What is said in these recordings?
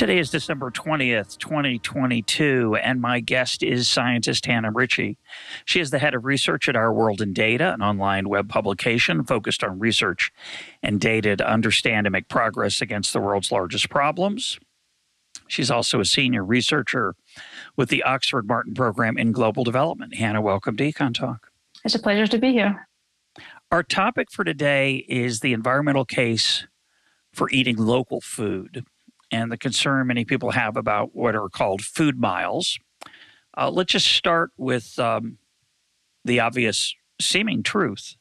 Today is December 20th, 2022, and my guest is scientist Hannah Ritchie. She is the head of research at Our World in Data, an online web publication focused on research and data to understand and make progress against the world's largest problems. She's also a senior researcher with the Oxford Martin Program in Global Development. Hannah, welcome to Econ Talk. It's a pleasure to be here. Our topic for today is the environmental case for eating local food and the concern many people have about what are called food miles. Uh, let's just start with um, the obvious seeming truth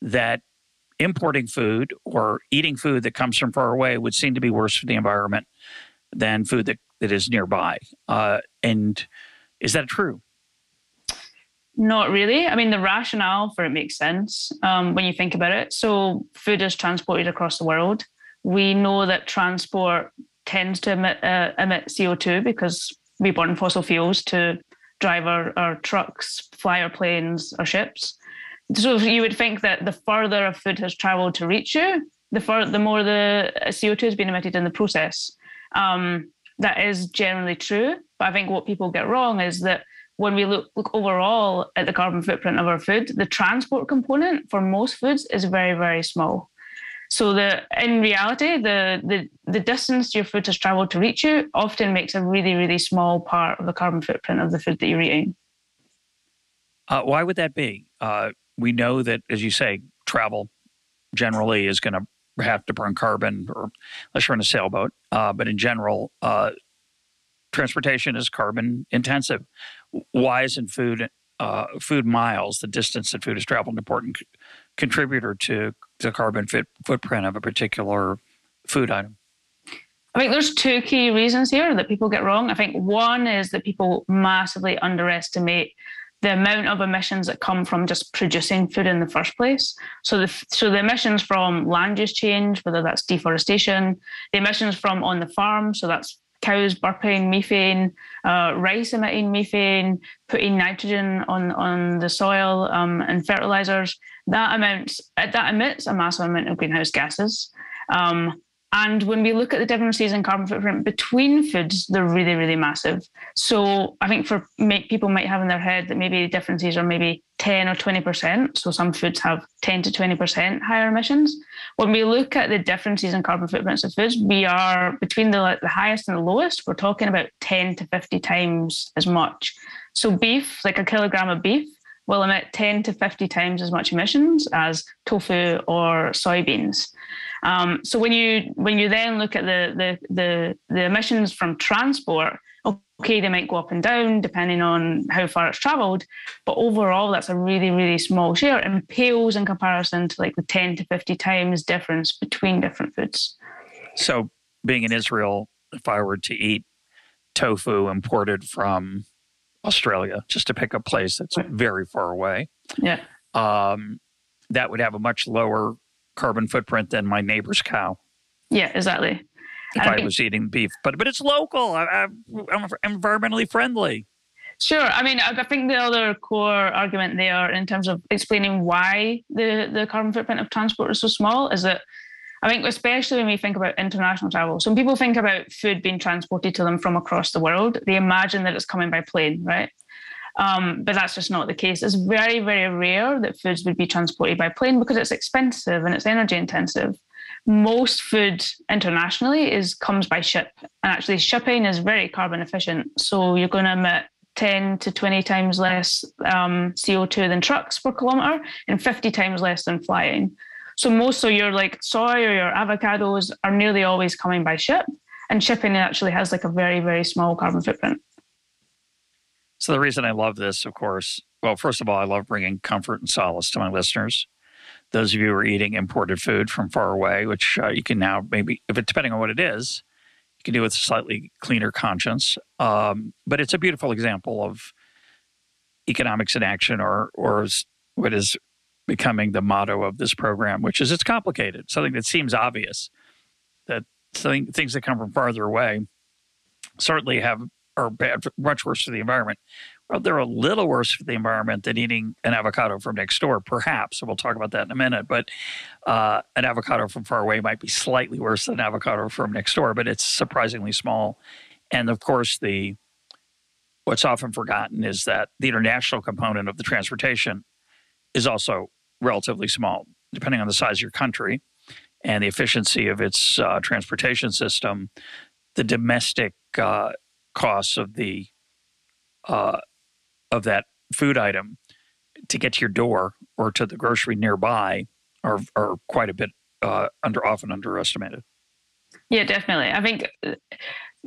that importing food or eating food that comes from far away would seem to be worse for the environment than food that, that is nearby. Uh, and is that true? Not really. I mean, the rationale for it makes sense um, when you think about it. So, food is transported across the world. We know that transport tends to emit, uh, emit CO2 because we burn fossil fuels to drive our, our trucks, fly our planes, our ships. So you would think that the further a food has traveled to reach you, the fur- the more the CO2 has been emitted in the process. Um, that is generally true, but I think what people get wrong is that when we look, look overall at the carbon footprint of our food, the transport component for most foods is very, very small. So the in reality, the, the the distance your food has traveled to reach you often makes a really, really small part of the carbon footprint of the food that you're eating. Uh, why would that be? Uh, we know that, as you say, travel generally is going to have to burn carbon, or unless you're in a sailboat. Uh, but in general, uh, transportation is carbon intensive. Why isn't food uh, food miles, the distance that food has traveled, an important contributor to the carbon fit, footprint of a particular food item? I think there's two key reasons here that people get wrong. I think one is that people massively underestimate the amount of emissions that come from just producing food in the first place. So the so the emissions from land use change, whether that's deforestation, the emissions from on the farm, so that's cows burping methane, uh, rice emitting methane, putting nitrogen on on the soil um, and fertilizers. That amounts that emits a massive amount of greenhouse gases. Um, and when we look at the differences in carbon footprint between foods, they're really, really massive. So I think for make, people might have in their head that maybe the differences are maybe 10 or 20%. So some foods have 10 to 20% higher emissions. When we look at the differences in carbon footprints of foods, we are between the, the highest and the lowest, we're talking about 10 to 50 times as much. So beef, like a kilogram of beef, will emit 10 to 50 times as much emissions as tofu or soybeans. Um, so when you when you then look at the, the the the emissions from transport, okay, they might go up and down depending on how far it's travelled, but overall that's a really really small share and pales in comparison to like the ten to fifty times difference between different foods. So being in Israel, if I were to eat tofu imported from Australia, just to pick a place that's very far away, yeah, um, that would have a much lower carbon footprint than my neighbor's cow. Yeah, exactly. If I, I was eating beef, but but it's local. I, am environmentally friendly. Sure. I mean, I think the other core argument there, in terms of explaining why the the carbon footprint of transport is so small, is that I think, especially when we think about international travel, so when people think about food being transported to them from across the world, they imagine that it's coming by plane, right? Um, but that's just not the case. It's very, very rare that foods would be transported by plane because it's expensive and it's energy intensive. Most food internationally is comes by ship, and actually shipping is very carbon efficient. So you're going to emit 10 to 20 times less um, CO2 than trucks per kilometer and 50 times less than flying. So most of your like soy or your avocados are nearly always coming by ship, and shipping actually has like a very, very small carbon footprint. So the reason I love this, of course, well, first of all, I love bringing comfort and solace to my listeners. Those of you who are eating imported food from far away, which uh, you can now maybe, if it depending on what it is, you can do with a slightly cleaner conscience. Um, but it's a beautiful example of economics in action, or or what is becoming the motto of this program, which is it's complicated. Something that seems obvious that things that come from farther away certainly have are bad, much worse for the environment. well, they're a little worse for the environment than eating an avocado from next door, perhaps. So we'll talk about that in a minute. But uh, an avocado from far away might be slightly worse than an avocado from next door, but it's surprisingly small. And of course, the what's often forgotten is that the international component of the transportation is also relatively small, depending on the size of your country and the efficiency of its uh, transportation system. The domestic uh, costs of the uh, of that food item to get to your door or to the grocery nearby are are quite a bit uh, under often underestimated. Yeah, definitely. I think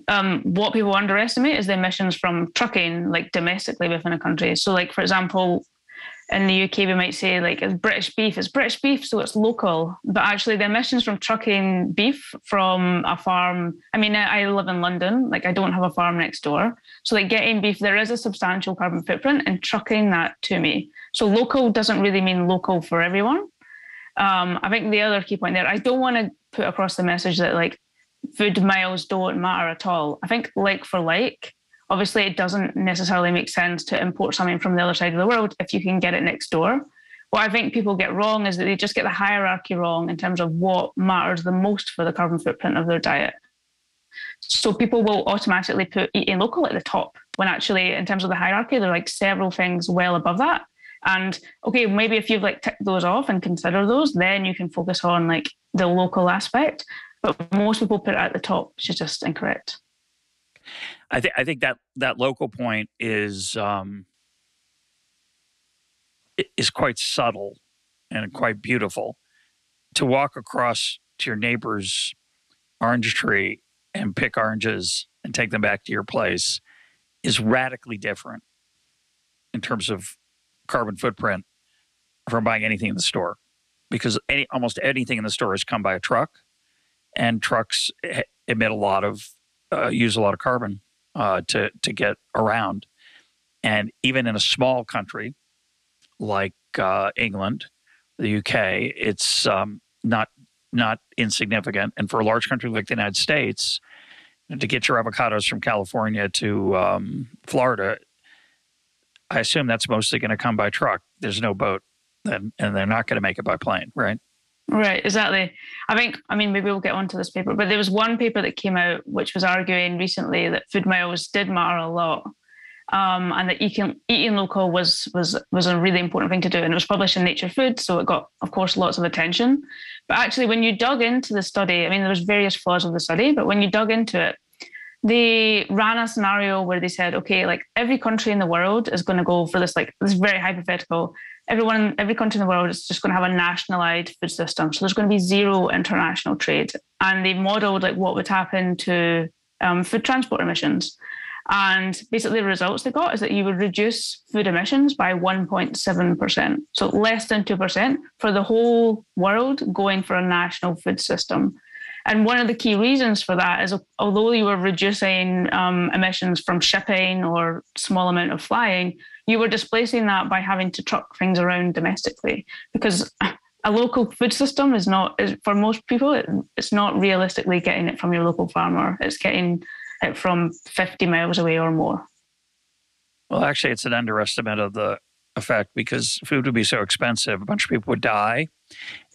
um, what people underestimate is the emissions from trucking, like domestically within a country. So, like for example, in the UK, we might say like it's British beef. It's British beef, so it's local. But actually, the emissions from trucking beef from a farm. I mean, I live in London. Like, I don't have a farm next door, so like getting beef, there is a substantial carbon footprint in trucking that to me. So local doesn't really mean local for everyone. Um, I think the other key point there, I don't want to put across the message that like food miles don't matter at all. I think like for like, Obviously, it doesn't necessarily make sense to import something from the other side of the world if you can get it next door. What I think people get wrong is that they just get the hierarchy wrong in terms of what matters the most for the carbon footprint of their diet. So people will automatically put eating local at the top when actually, in terms of the hierarchy, there are like several things well above that. And okay, maybe if you've like ticked those off and consider those, then you can focus on like the local aspect. But most people put it at the top, which is just incorrect. I think I think that that local point is um, is quite subtle and quite beautiful. To walk across to your neighbor's orange tree and pick oranges and take them back to your place is radically different in terms of carbon footprint from buying anything in the store because any, almost anything in the store has come by a truck and trucks emit a lot of uh, use a lot of carbon uh, to to get around. And even in a small country like uh, England, the UK, it's um, not not insignificant. And for a large country like the United States, to get your avocados from California to um, Florida, I assume that's mostly going to come by truck. There's no boat, and, and they're not going to make it by plane, right? Right, exactly. I think, I mean, maybe we'll get onto this paper, but there was one paper that came out which was arguing recently that food miles did matter a lot. Um, and that eating, eating local was was was a really important thing to do, and it was published in Nature Food, so it got, of course, lots of attention. But actually, when you dug into the study, I mean, there was various flaws of the study, but when you dug into it, they ran a scenario where they said, okay, like every country in the world is going to go for this, like this very hypothetical everyone, every country in the world is just going to have a nationalized food system. So there's going to be zero international trade. And they modeled like what would happen to um, food transport emissions. And basically, the results they got is that you would reduce food emissions by 1.7%. So less than 2% for the whole world going for a national food system. And one of the key reasons for that is although you were reducing um, emissions from shipping or small amount of flying, you were displacing that by having to truck things around domestically because a local food system is not is, for most people it, it's not realistically getting it from your local farmer. It's getting it from 50 miles away or more. Well actually it's an underestimate of the effect because food would be so expensive. A bunch of people would die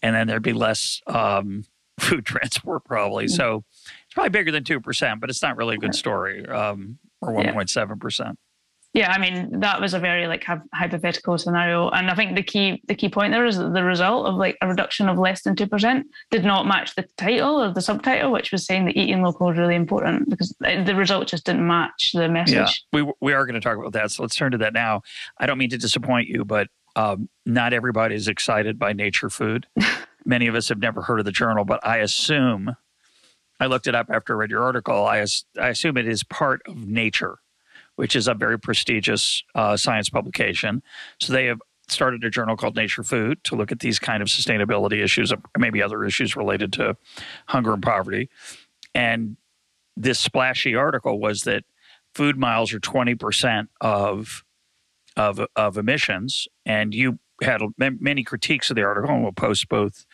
and then there'd be less um, food transport probably. Mm-hmm. so it's probably bigger than 2% but it's not really a good story um, or 1.7% yeah, I mean that was a very like hypothetical scenario, and I think the key the key point there is that the result of like a reduction of less than two percent did not match the title or the subtitle, which was saying that eating local is really important because the result just didn't match the message. Yeah, we we are going to talk about that, so let's turn to that now. I don't mean to disappoint you, but um, not everybody is excited by nature food. Many of us have never heard of the journal, but I assume I looked it up after I read your article. I I assume it is part of nature which is a very prestigious uh, science publication. So they have started a journal called Nature Food to look at these kind of sustainability issues, maybe other issues related to hunger and poverty. And this splashy article was that food miles are 20% of, of, of emissions. And you had many critiques of the article, and we'll post both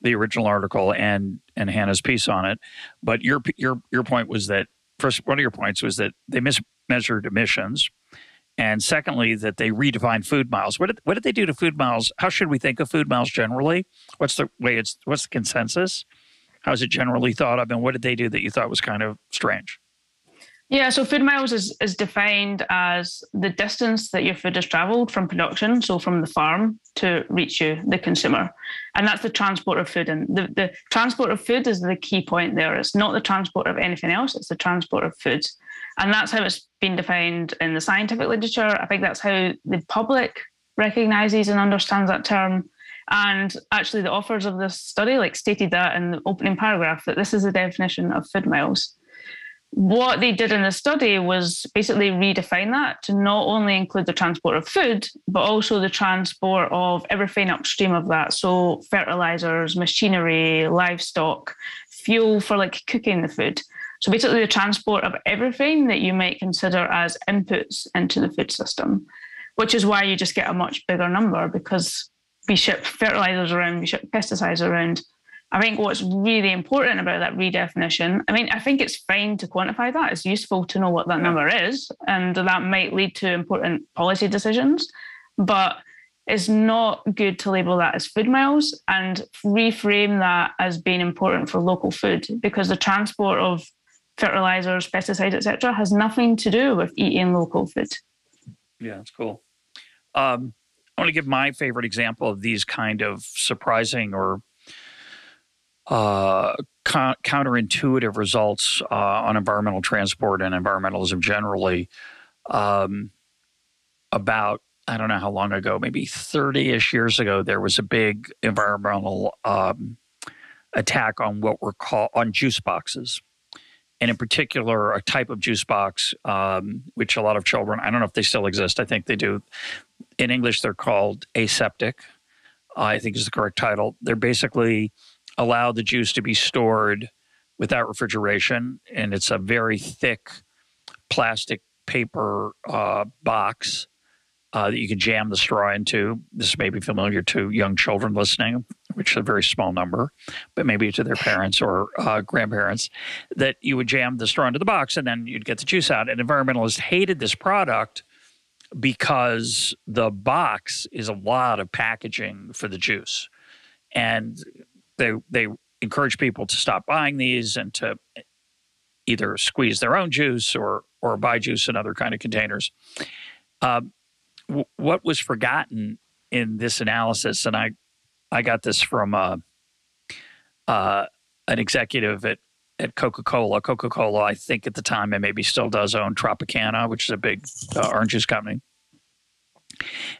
the original article and and Hannah's piece on it. But your your your point was that first one of your points was that they mis- measured emissions And secondly, that they redefine food miles. What did, what did they do to food miles? How should we think of food miles generally? What's the way it's what's the consensus? How is it generally thought of? And what did they do that you thought was kind of strange? Yeah, so food miles is, is defined as the distance that your food has traveled from production, so from the farm to reach you, the consumer. And that's the transport of food. And the, the transport of food is the key point there. It's not the transport of anything else, it's the transport of food. And that's how it's been defined in the scientific literature. I think that's how the public recognizes and understands that term. And actually, the authors of this study like stated that in the opening paragraph that this is the definition of food miles what they did in the study was basically redefine that to not only include the transport of food, but also the transport of everything upstream of that. So, fertilizers, machinery, livestock, fuel for like cooking the food. So, basically, the transport of everything that you might consider as inputs into the food system, which is why you just get a much bigger number because we ship fertilizers around, we ship pesticides around I think what's really important about that redefinition, I mean, I think it's fine to quantify that. It's useful to know what that number is, and that might lead to important policy decisions. But it's not good to label that as food miles and reframe that as being important for local food because the transport of fertilizers, pesticides, etc., has nothing to do with eating local food. Yeah, that's cool. Um, I want to give my favorite example of these kind of surprising or uh, co- counterintuitive results uh, on environmental transport and environmentalism generally. Um, about I don't know how long ago, maybe 30 ish years ago, there was a big environmental um, attack on what were called on juice boxes. And in particular, a type of juice box, um, which a lot of children, I don't know if they still exist. I think they do. In English, they're called aseptic, I think is the correct title. They're basically allow the juice to be stored without refrigeration. And it's a very thick plastic paper uh, box uh, that you can jam the straw into. This may be familiar to young children listening, which is a very small number, but maybe to their parents or uh, grandparents, that you would jam the straw into the box and then you'd get the juice out. And environmentalists hated this product because the box is a lot of packaging for the juice. And they they encourage people to stop buying these and to either squeeze their own juice or or buy juice in other kind of containers. Um, what was forgotten in this analysis, and I I got this from uh, uh, an executive at at Coca Cola. Coca Cola, I think at the time, and maybe still does own Tropicana, which is a big uh, orange juice company,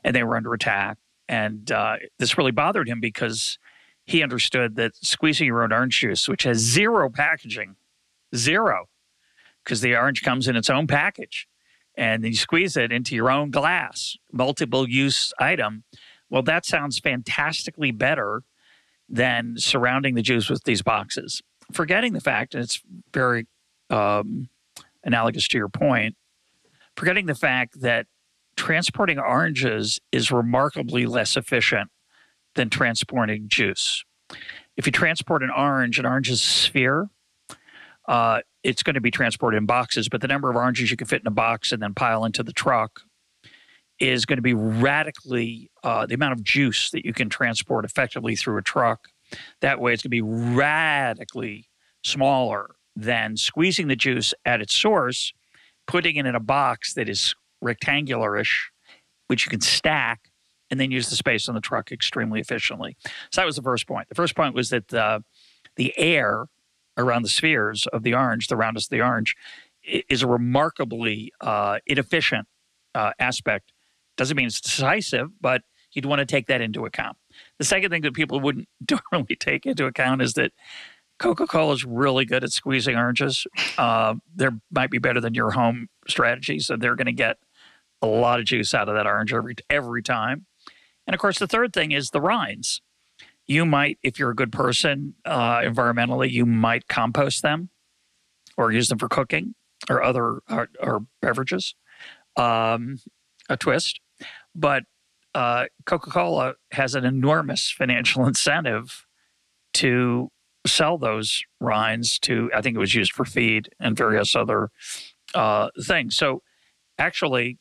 and they were under attack. And uh, this really bothered him because he understood that squeezing your own orange juice, which has zero packaging, zero, because the orange comes in its own package, and then you squeeze it into your own glass, multiple use item. Well, that sounds fantastically better than surrounding the juice with these boxes. Forgetting the fact, and it's very um, analogous to your point, forgetting the fact that transporting oranges is remarkably less efficient than transporting juice. If you transport an orange, an orange is a sphere. Uh, it's going to be transported in boxes, but the number of oranges you can fit in a box and then pile into the truck is going to be radically uh, the amount of juice that you can transport effectively through a truck. That way, it's going to be radically smaller than squeezing the juice at its source, putting it in a box that is rectangularish, which you can stack, and then use the space on the truck extremely efficiently. So that was the first point. The first point was that uh, the air around the spheres of the orange, the roundest of the orange, is a remarkably uh, inefficient uh, aspect. Doesn't mean it's decisive, but you'd want to take that into account. The second thing that people wouldn't really take into account is that Coca Cola is really good at squeezing oranges. Uh, they might be better than your home strategy, so they're going to get a lot of juice out of that orange every every time. And of course, the third thing is the rinds. You might, if you're a good person uh, environmentally, you might compost them or use them for cooking or other or, or beverages. Um, a twist, but uh, Coca Cola has an enormous financial incentive to sell those rinds to. I think it was used for feed and various other uh, things. So, actually,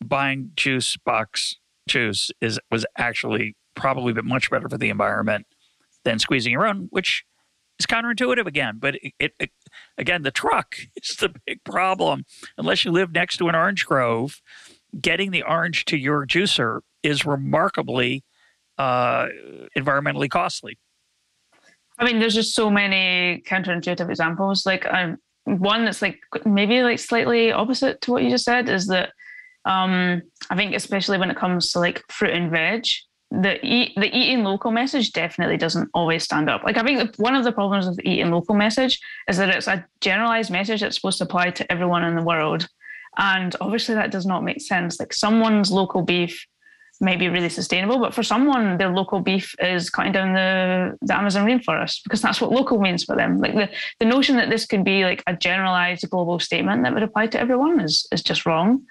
buying juice box juice is was actually probably but much better for the environment than squeezing your own, which is counterintuitive again. But it, it, it, again, the truck is the big problem. Unless you live next to an orange grove, getting the orange to your juicer is remarkably uh, environmentally costly. I mean, there's just so many counterintuitive examples. Like um, one that's like maybe like slightly opposite to what you just said is that um, I think especially when it comes to like fruit and veg, the eat the eating local message definitely doesn't always stand up. Like I think one of the problems with the eating local message is that it's a generalized message that's supposed to apply to everyone in the world, and obviously that does not make sense. Like someone's local beef may be really sustainable, but for someone, their local beef is cutting down the, the Amazon rainforest because that's what local means for them. Like the, the notion that this could be like a generalized global statement that would apply to everyone is is just wrong.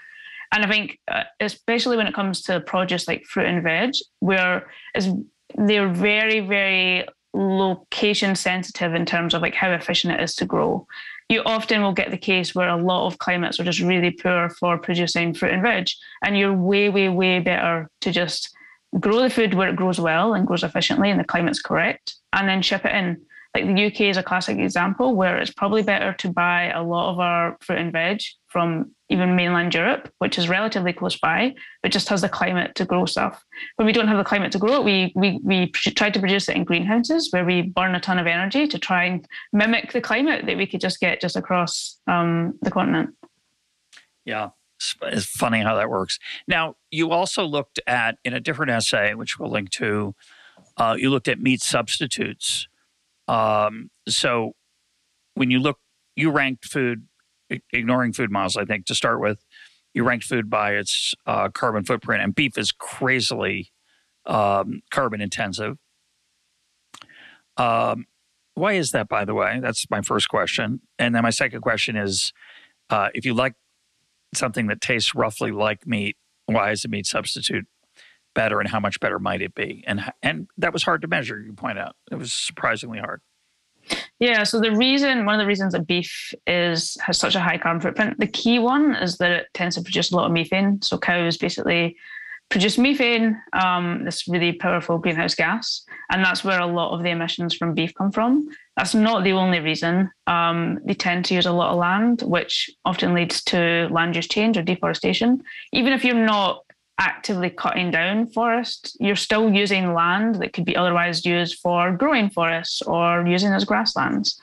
And I think, uh, especially when it comes to produce like fruit and veg, where is they're very, very location sensitive in terms of like how efficient it is to grow. You often will get the case where a lot of climates are just really poor for producing fruit and veg, and you're way, way, way better to just grow the food where it grows well and grows efficiently and the climate's correct, and then ship it in. Like the UK is a classic example where it's probably better to buy a lot of our fruit and veg from even mainland Europe, which is relatively close by, but just has the climate to grow stuff. When we don't have the climate to grow it, we we we try to produce it in greenhouses where we burn a ton of energy to try and mimic the climate that we could just get just across um, the continent. Yeah, it's funny how that works. Now, you also looked at in a different essay, which we'll link to. Uh, you looked at meat substitutes. Um, so when you look, you ranked food ignoring food miles, I think, to start with. You ranked food by its uh, carbon footprint, and beef is crazily um, carbon intensive. Um, why is that, by the way? That's my first question. And then my second question is uh, if you like something that tastes roughly like meat, why is a meat substitute better and how much better might it be? And, and that was hard to measure, you point out. It was surprisingly hard. Yeah, so the reason, one of the reasons that beef is has such a high carbon footprint, the key one is that it tends to produce a lot of methane. So cows basically produce methane, um, this really powerful greenhouse gas, and that's where a lot of the emissions from beef come from. That's not the only reason. Um, they tend to use a lot of land, which often leads to land use change or deforestation. Even if you're not actively cutting down forest, you're still using land that could be otherwise used for growing forests or using as grasslands.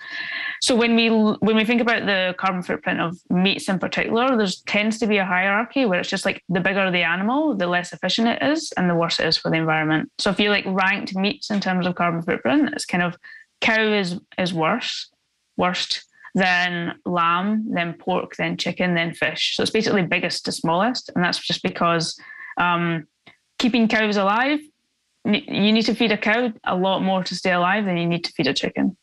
So when we when we think about the carbon footprint of meats in particular, there tends to be a hierarchy where it's just like the bigger the animal, the less efficient it is, and the worse it is for the environment. So if you like ranked meats in terms of carbon footprint, it's kind of cow is is worse, worst, then lamb, then pork, then chicken, then fish. So it's basically biggest to smallest, and that's just because um, keeping cows alive, you need to feed a cow a lot more to stay alive than you need to feed a chicken.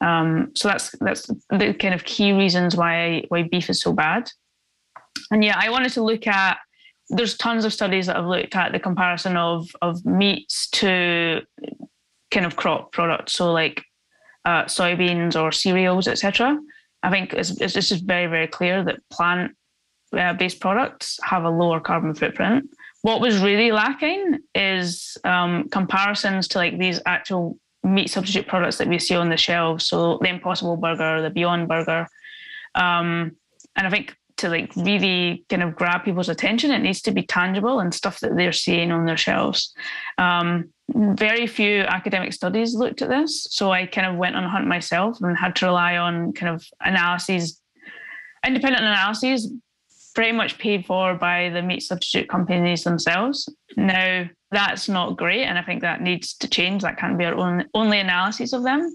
Um, so that's that's the kind of key reasons why why beef is so bad. And yeah, I wanted to look at. There's tons of studies that have looked at the comparison of of meats to kind of crop products, so like uh, soybeans or cereals, etc. I think it's, it's just very very clear that plant uh, based products have a lower carbon footprint what was really lacking is um, comparisons to like these actual meat substitute products that we see on the shelves. So the Impossible Burger, the Beyond Burger, um, and I think to like really kind of grab people's attention, it needs to be tangible and stuff that they're seeing on their shelves. Um, very few academic studies looked at this, so I kind of went on a hunt myself and had to rely on kind of analyses, independent analyses pretty much paid for by the meat substitute companies themselves. Now, that's not great, and I think that needs to change. That can't be our own, only analysis of them.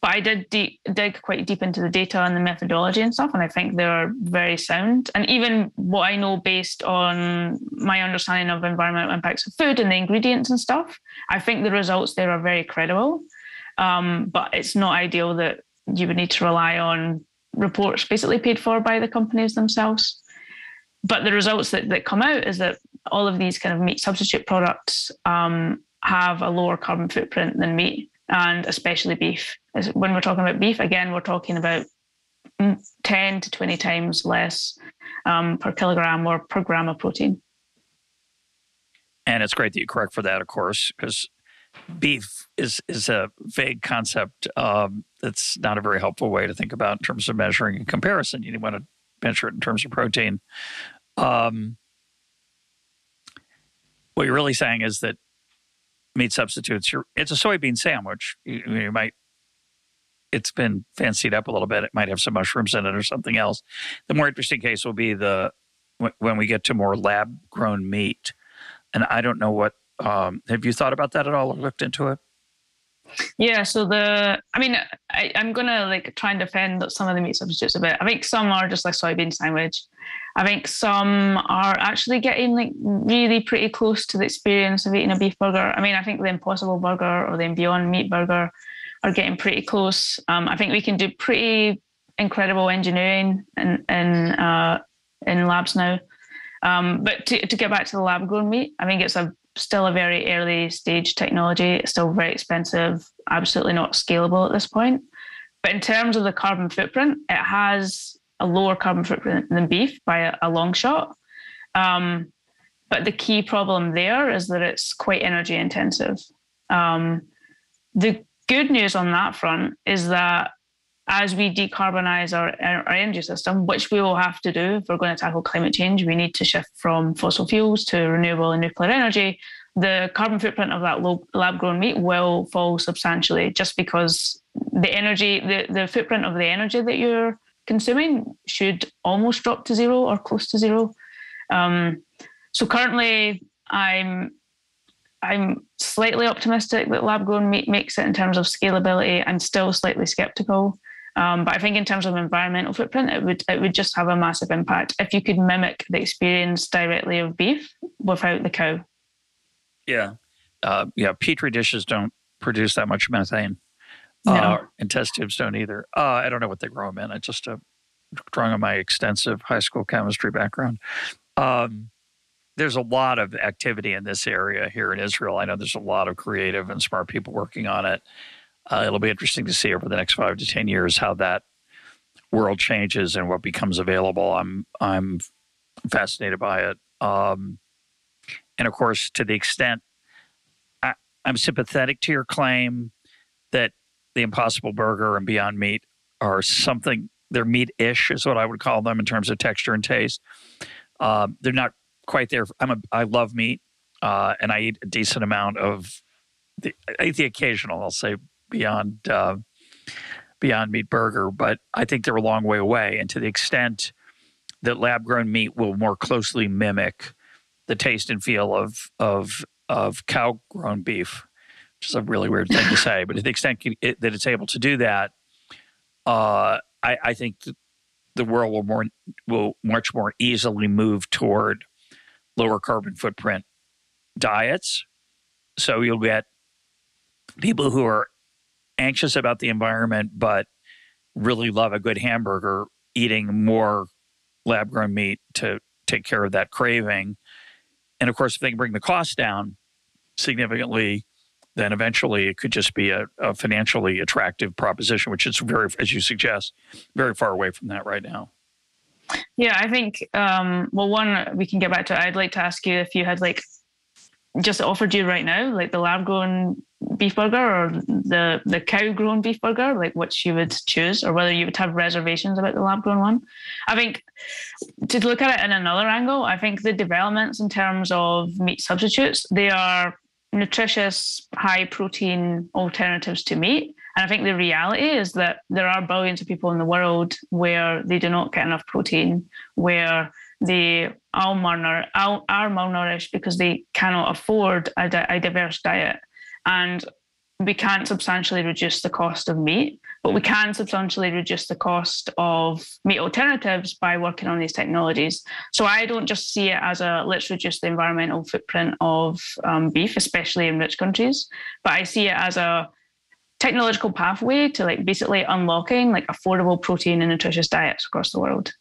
But I did deep, dig quite deep into the data and the methodology and stuff, and I think they're very sound. And even what I know based on my understanding of environmental impacts of food and the ingredients and stuff, I think the results there are very credible. Um, but it's not ideal that you would need to rely on reports basically paid for by the companies themselves but the results that, that come out is that all of these kind of meat substitute products um, have a lower carbon footprint than meat and especially beef when we're talking about beef again we're talking about 10 to 20 times less um, per kilogram or per gram of protein. And it's great that you correct for that, of course, because beef is is a vague concept. Um, that's not a very helpful way to think about in terms of measuring and comparison. You want to measure it in terms of protein. Um, what you're really saying is that meat substitutes. You're, it's a soybean sandwich. You, you might it's been fancied up a little bit. It might have some mushrooms in it or something else. The more interesting case will be the when we get to more lab grown meat. And I don't know what um, have you thought about that at all or looked into it? Yeah, so the I mean, I, am gonna like try and defend some of the meat substitutes a bit. I think some are just like soybean sandwich. I think some are actually getting like really pretty close to the experience of eating a beef burger. I mean, I think the Impossible Burger or the Beyond Meat Burger are getting pretty close. Um, I think we can do pretty incredible engineering in in, uh, in labs now. Um, but to, to get back to the lab grown meat, I think it's a still a very early stage technology. It's still very expensive, absolutely not scalable at this point. But in terms of the carbon footprint, it has a lower carbon footprint than beef by a, long shot. Um, but the key problem there is that it's quite energy intensive. Um, the good news on that front is that as we decarbonize our, our energy system, which we will have to do if we're going to tackle climate change, we need to shift from fossil fuels to renewable and nuclear energy. The carbon footprint of that lab grown meat will fall substantially just because the energy, the, the footprint of the energy that you're consuming should almost drop to zero or close to zero. Um, so currently, I'm I'm slightly optimistic that lab grown meat makes it in terms of scalability. I'm still slightly skeptical. Um, but I think in terms of environmental footprint, it would it would just have a massive impact if you could mimic the experience directly of beef without the cow. Yeah, uh, yeah. Petri dishes don't produce that much methane, no. uh, and test tubes don't either. Uh, I don't know what they grow them in. I just uh, drawing on my extensive high school chemistry background. Um, there's a lot of activity in this area here in Israel. I know there's a lot of creative and smart people working on it. Uh, it'll be interesting to see over the next five to ten years how that world changes and what becomes available. I'm I'm fascinated by it, um, and of course, to the extent I, I'm sympathetic to your claim that the Impossible Burger and Beyond Meat are something. They're meat-ish, is what I would call them in terms of texture and taste. Uh, they're not quite there. I'm a I love meat, uh, and I eat a decent amount of the the occasional. I'll say beyond uh, beyond meat burger, but I think they're a long way away. And to the extent that lab grown meat will more closely mimic the taste and feel of of of cow grown beef, which is a really weird thing to say, but to the extent it, that it's able to do that, uh, I, I think the world will more will much more easily move toward lower carbon footprint diets. So you'll get people who are anxious about the environment but really love a good hamburger eating more lab grown meat to take care of that craving. And of course, if they can bring the cost down significantly, then eventually it could just be a, a financially attractive proposition, which is very, as you suggest, very far away from that right now. Yeah, I think um, well, one we can get back to. I'd like to ask you if you had like just offered you right now, like the lab grown beef burger or the the cow grown beef burger, like which you would choose, or whether you would have reservations about the lab grown one. I think to look at it in another angle, I think the developments in terms of meat substitutes they are nutritious, high protein alternatives to meat. And I think the reality is that there are billions of people in the world where they do not get enough protein, where malnour- are malnourished because they cannot afford a, di- a diverse diet. And we can't substantially reduce the cost of meat, but we can substantially reduce the cost of meat alternatives by working on these technologies. So I don't just see it as a let's reduce the environmental footprint of um, beef, especially in rich countries, but I see it as a technological pathway to like basically unlocking like affordable protein and nutritious diets across the world.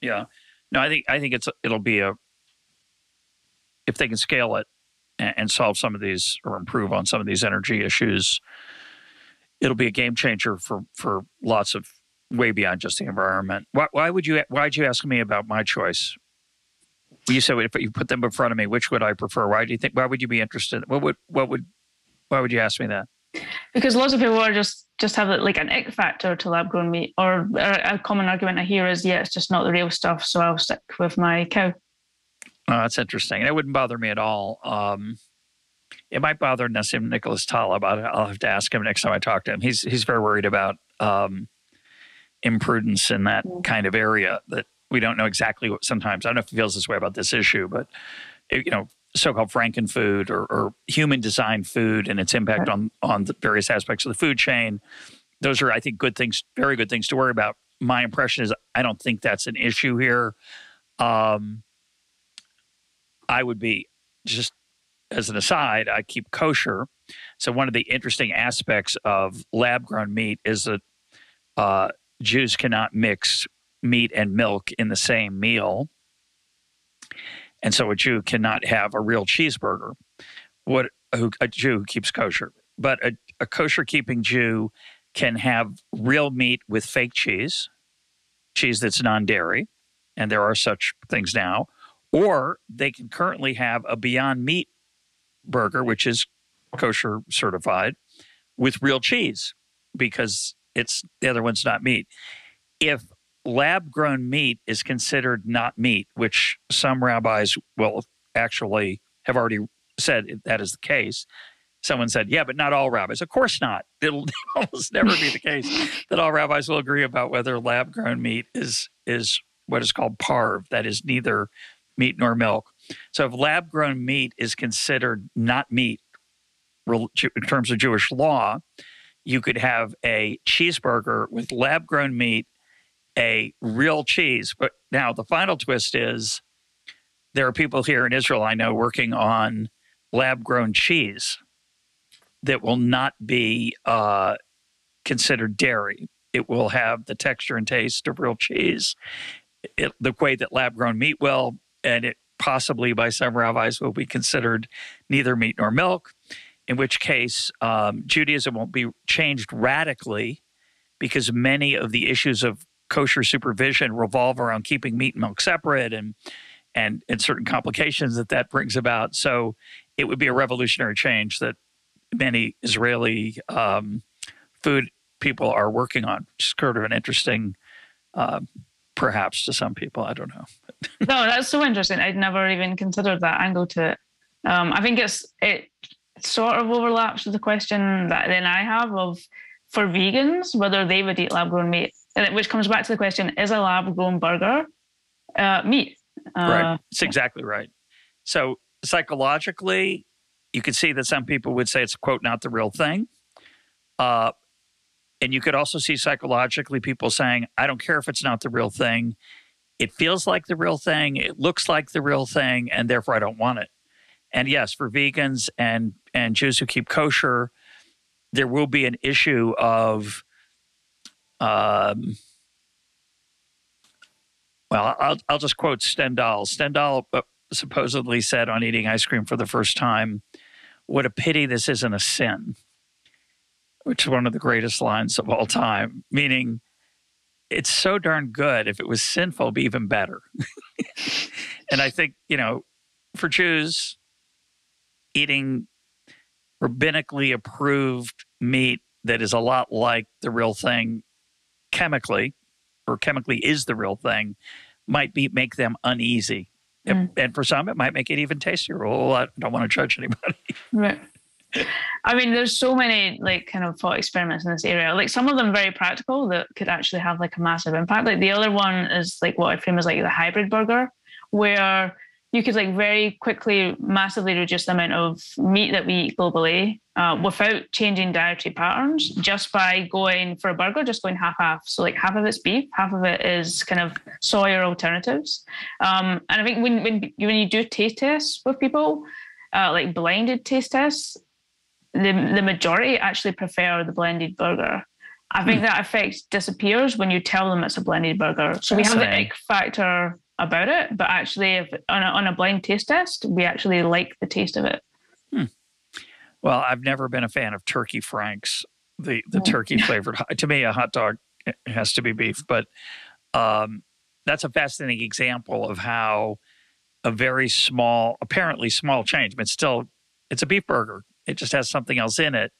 Yeah. No, I think I think it's it'll be a if they can scale it and, solve some of these or improve on some of these energy issues, it'll be a game changer for for lots of way beyond just the environment. Why, why would you? Why did you ask me about my choice? You said if you put them in front of me, which would I prefer? Why do you think? Why would you be interested? What would? What would? Why would you ask me that? Because lots of people are just just have like an ick factor to lab grown meat, or a common argument I hear is, yeah, it's just not the real stuff, so I'll stick with my cow. Oh, that's interesting. It wouldn't bother me at all. Um, it might bother Nassim Nicholas Taleb. I'll have to ask him next time I talk to him. He's he's very worried about um, imprudence in that mm. kind of area that we don't know exactly what sometimes I don't know if he feels this way about this issue, but it, you know, so-called frankenfood or, or human designed food and its impact on on the various aspects of the food chain. Those are, I think, good things, very good things to worry about. My impression is I don't think that's an issue here. Um, I would be just as an aside, I keep kosher. So one of the interesting aspects of lab grown meat is that uh, Jews cannot mix meat and milk in the same meal. And so a Jew cannot have a real cheeseburger. What a, a Jew who keeps kosher, but a, a kosher keeping Jew can have real meat with fake cheese, cheese that's non dairy, and there are such things now, or they can currently have a Beyond Meat burger, which is kosher certified, with real cheese because it's the other one's not meat. If lab grown meat is considered not meat, which some rabbis will actually have already said that is the case. Someone said, yeah, but not all rabbis. Of course not. It'll almost never be the case that all rabbis will agree about whether lab grown meat is, is what is called parve, that is neither meat nor milk. So if lab grown meat is considered not meat in terms of Jewish law, you could have a cheeseburger with lab grown meat a real cheese. But now the final twist is there are people here in Israel I know working on lab grown cheese that will not be uh, considered dairy. It will have the texture and taste of real cheese, it, the way that lab grown meat will, and it possibly by some rabbis will be considered neither meat nor milk. In which case, um, Judaism won't be changed radically because many of the issues of kosher supervision revolve around keeping meat and milk separate and and and certain complications that that brings about. So it would be a revolutionary change that many Israeli um, food people are working on. Is sort of an interesting, uh, perhaps to some people. I don't know. no, that's so interesting. I'd never even considered that angle to it. Um, I think it's it sort of overlaps with the question that then I have of for vegans whether they would eat lab grown meat and which comes back to the question: Is a lab-grown burger uh, meat? Uh, right. It's exactly right. So psychologically, you could see that some people would say it's quote not the real thing. Uh, and you could also see psychologically people saying, I don't care if it's not the real thing. It feels like the real thing. It looks like the real thing, and therefore I don't want it. And yes, for vegans and and Jews who keep kosher, there will be an issue of um, well, I'll, I'll just quote Stendhal. Stendhal uh, supposedly said on eating ice cream for the first time, What a pity this isn't a sin, which is one of the greatest lines of all time, meaning it's so darn good. If it was sinful, it'd be even better. and I think, you know, for Jews, eating rabbinically approved meat that is a lot like the real thing chemically or chemically is the real thing might be make them uneasy. Mm. And for some, it might make it even tastier. Well, I don't want to judge anybody. Right. I mean, there's so many like kind of thought experiments in this area. Like some of them very practical that could actually have like a massive impact. Like the other one is like what I frame as like the hybrid burger, where you could like very quickly massively reduce the amount of meat that we eat globally uh, without changing dietary patterns just by going for a burger just going half half so like half of it's beef half of it is kind of soy or alternatives um, and i think when, when when you do taste tests with people uh, like blinded taste tests the, the majority actually prefer the blended burger I think hmm. that effect disappears when you tell them it's a blended burger. So we have the ick factor about it, but actually, if on a, on a blind taste test, we actually like the taste of it. Hmm. Well, I've never been a fan of turkey franks, the the turkey flavored. To me, a hot dog has to be beef. But um, that's a fascinating example of how a very small, apparently small change, but still, it's a beef burger. It just has something else in it.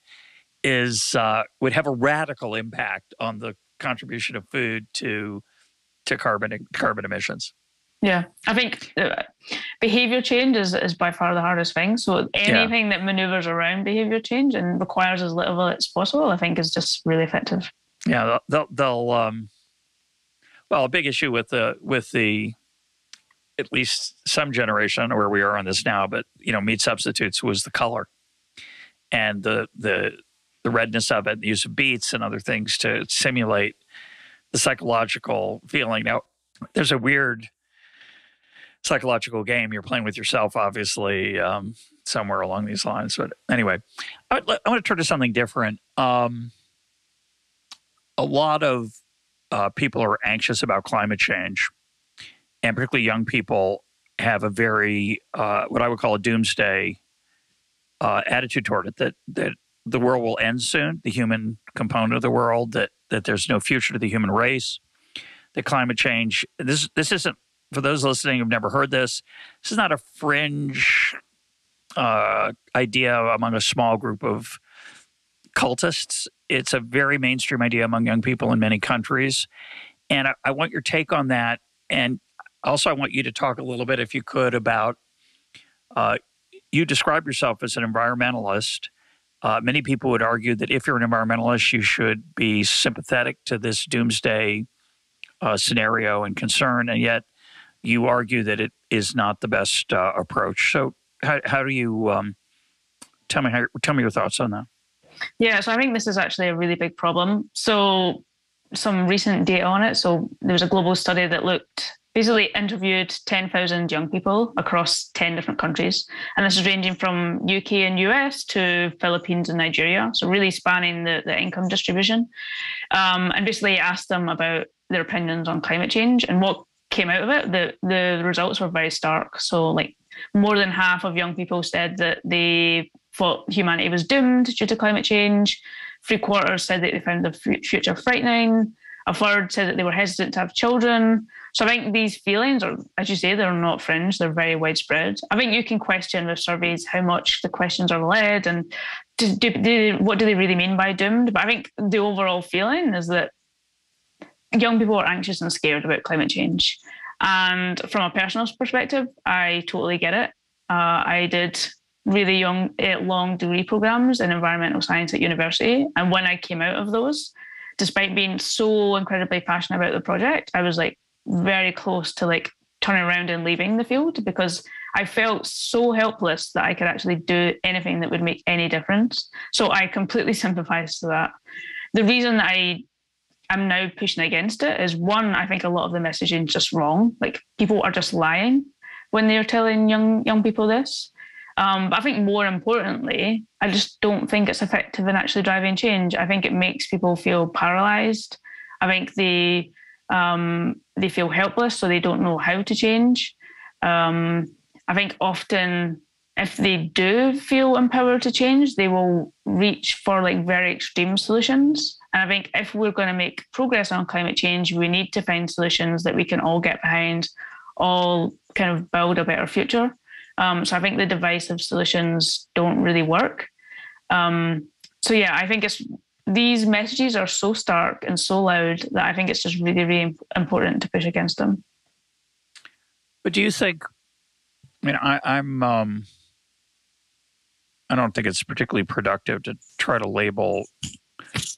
Is uh, would have a radical impact on the contribution of food to to carbon carbon emissions. Yeah, I think uh, behavior change is, is by far the hardest thing. So anything yeah. that maneuvers around behavior change and requires as little as possible, I think, is just really effective. Yeah, they'll, they'll um, well, a big issue with the with the at least some generation where we are on this now, but you know, meat substitutes was the color and the the the redness of it, the use of beets and other things to simulate the psychological feeling. Now, there's a weird psychological game you're playing with yourself, obviously, um, somewhere along these lines. But anyway, I, I want to turn to something different. Um, a lot of uh, people are anxious about climate change, and particularly young people have a very uh, what I would call a doomsday uh, attitude toward it. That that the world will end soon, the human component of the world. That that there's no future to the human race. That climate change. This this isn't for those listening who've never heard this, this is not a fringe uh, idea among a small group of cultists. It's a very mainstream idea among young people in many countries. And I, I want your take on that. And also, I want you to talk a little bit, if you could, about uh, you describe yourself as an environmentalist. Uh, many people would argue that if you're an environmentalist, you should be sympathetic to this doomsday uh, scenario and concern. And yet, you argue that it is not the best uh, approach. So, how, how do you um, tell me how, tell me your thoughts on that? Yeah, so I think this is actually a really big problem. So, some recent data on it. So, there was a global study that looked basically interviewed 10,000 young people across 10 different countries. And this is ranging from UK and US to Philippines and Nigeria. So, really spanning the, the income distribution. Um, and basically asked them about their opinions on climate change and what came out of it, the the results were very stark. So like more than half of young people said that they thought humanity was doomed due to climate change. Three quarters said that they found the future frightening. A third said that they were hesitant to have children. So I think these feelings are, as you say, they're not fringe, they're very widespread. I think you can question with surveys how much the questions are led and do, do, do, what do they really mean by doomed. But I think the overall feeling is that young people are anxious and scared about climate change. And from a personal perspective, I totally get it. Uh, I did really young, uh, long degree programs in environmental science at university. And when I came out of those, despite being so incredibly passionate about the project, I was like very close to like turning around and leaving the field because I felt so helpless that I could actually do anything that would make any difference. So I completely sympathize to that. The reason that I I'm now pushing against it is one, I think a lot of the messaging is just wrong. Like people are just lying when they're telling young young people this. Um, but I think more importantly, I just don't think it's effective in actually driving change. I think it makes people feel paralyzed. I think they um, they feel helpless, so they don't know how to change. Um, I think often if they do feel empowered to change, they will reach for like very extreme solutions. And I think if we're going to make progress on climate change, we need to find solutions that we can all get behind, all kind of build a better future. Um, so I think the divisive solutions don't really work. Um, so yeah, I think it's these messages are so stark and so loud that I think it's just really, really important to push against them. But do you think? I mean, I, I'm. Um, I don't think it's particularly productive to try to label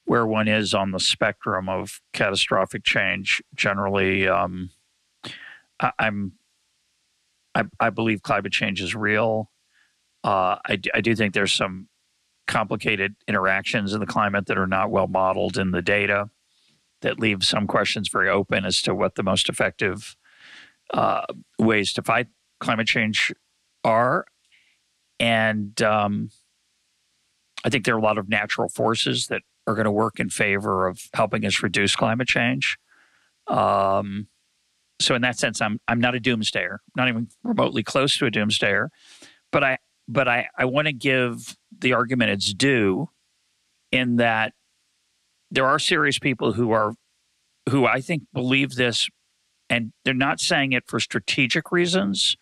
where one is on the spectrum of catastrophic change. Generally, um, I, am I, I, believe climate change is real. Uh, I, I do think there's some complicated interactions in the climate that are not well modeled in the data that leave some questions very open as to what the most effective uh, ways to fight climate change are. And um, I think there are a lot of natural forces that are going to work in favor of helping us reduce climate change. Um, so in that sense, I'm I'm not a doomsdayer, not even remotely close to a doomsdayer, but I but I, I want to give the argument its due in that there are serious people who are who I think believe this, and they're not saying it for strategic reasons.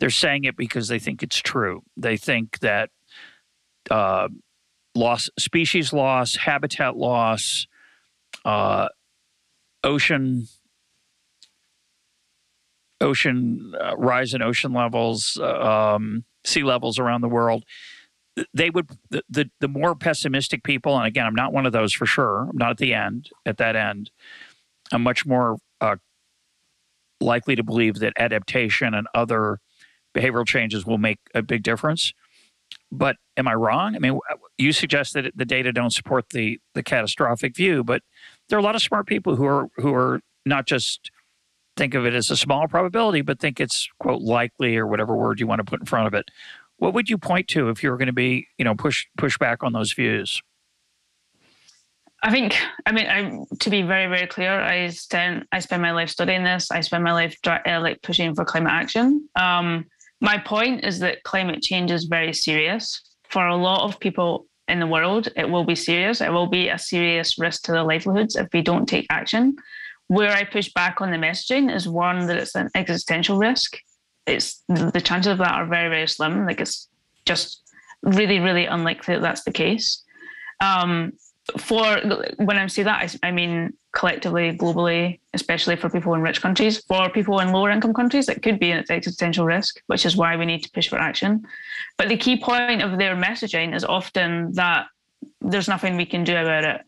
They're saying it because they think it's true. They think that uh, loss, species loss, habitat loss, uh, ocean ocean uh, rise in ocean levels, um, sea levels around the world. They would the, the the more pessimistic people, and again, I'm not one of those for sure. I'm not at the end at that end. I'm much more uh, likely to believe that adaptation and other behavioral changes will make a big difference. But am I wrong? I mean, you suggest that the data don't support the the catastrophic view, but there are a lot of smart people who are who are not just think of it as a small probability, but think it's quote likely or whatever word you want to put in front of it. What would you point to if you were going to be, you know, push push back on those views? I think, I mean, I, to be very, very clear, I spend I spend my life studying this. I spend my life uh, like pushing for climate action. Um, my point is that climate change is very serious for a lot of people in the world. It will be serious. It will be a serious risk to their livelihoods if we don't take action. Where I push back on the messaging is one that it's an existential risk. It's the chances of that are very, very slim. Like it's just really, really unlikely that that's the case. Um, for when I say that, I, I, mean collectively, globally, especially for people in rich countries. For people in lower income countries, it could be an existential risk, which is why we need to push for action. But the key point of their messaging is often that there's nothing we can do about it.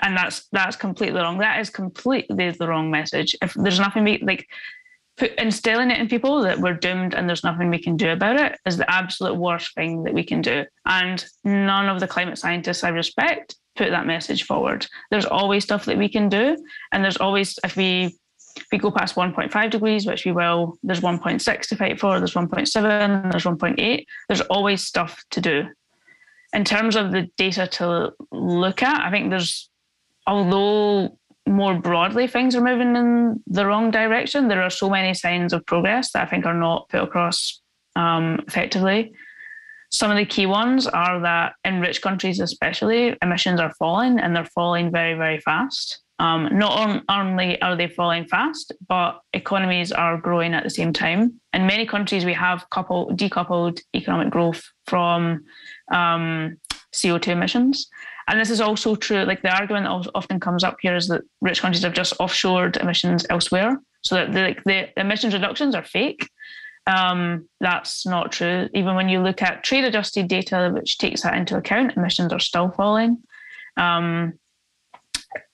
And that's that's completely wrong. That is completely the wrong message. If there's nothing we like put instilling it in people that we're doomed and there's nothing we can do about it is the absolute worst thing that we can do. And none of the climate scientists I respect put that message forward. There's always stuff that we can do, and there's always if we if we go past 1.5 degrees, which we will, there's 1.6 to fight for, there's 1.7, there's 1.8. There's always stuff to do. In terms of the data to look at, I think there's, although more broadly things are moving in the wrong direction, there are so many signs of progress that I think are not put across um, effectively. Some of the key ones are that in rich countries, especially, emissions are falling and they're falling very, very fast. Um, not only are they falling fast, but economies are growing at the same time. In many countries, we have coupled, decoupled economic growth from um, CO2 emissions. And this is also true. Like the argument that often comes up here is that rich countries have just offshored emissions elsewhere, so that the, the emissions reductions are fake. Um, that's not true. Even when you look at trade adjusted data, which takes that into account, emissions are still falling. Um,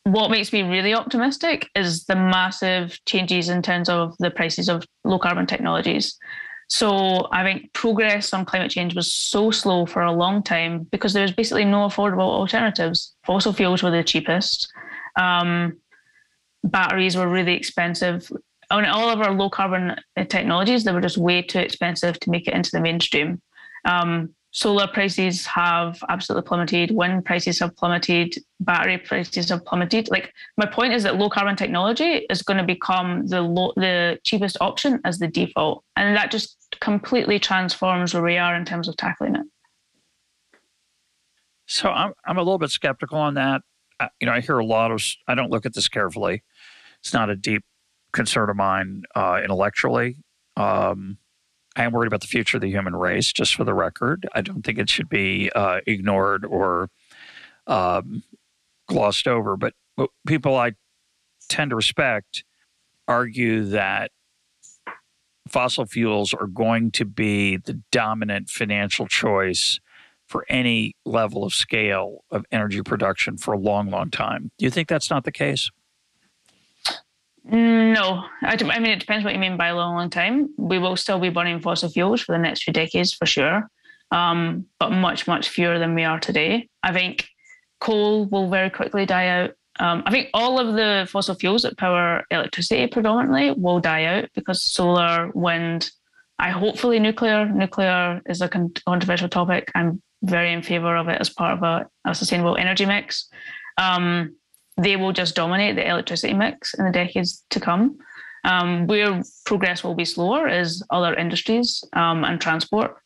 what makes me really optimistic is the massive changes in terms of the prices of low carbon technologies. So I think progress on climate change was so slow for a long time because there was basically no affordable alternatives. Fossil fuels were the cheapest. Um, batteries were really expensive on all of our low carbon uh, technologies, they were just way too expensive to make it into the mainstream. Um, solar prices have absolutely plummeted, wind prices have plummeted, battery prices have plummeted. Like my point is that low carbon technology is going to become the low, the cheapest option as the default, and that just completely transforms where we are in terms of tackling it. So I'm I'm a little bit skeptical on that. you know, I hear a lot of. I don't look at this carefully. It's not a deep concern of mine uh, intellectually. Um, I am worried about the future of the human race, just for the record. I don't think it should be uh, ignored or um, glossed over. But people I tend to respect argue that fossil fuels are going to be the dominant financial choice for any level of scale of energy production for a long, long time. Do you think that's not the case? No, I, I, mean it depends what you mean by a long, long time. We will still be burning fossil fuels for the next few decades for sure, um, but much, much fewer than we are today. I think coal will very quickly die out. Um, I think all of the fossil fuels that power electricity predominantly will die out because solar, wind, I hopefully nuclear. Nuclear is a controversial topic. I'm very in favour of it as part of a, a sustainable energy mix. Um, they will just dominate the electricity mix in the decades to come. Um, where progress will be slower is other industries um, and transport.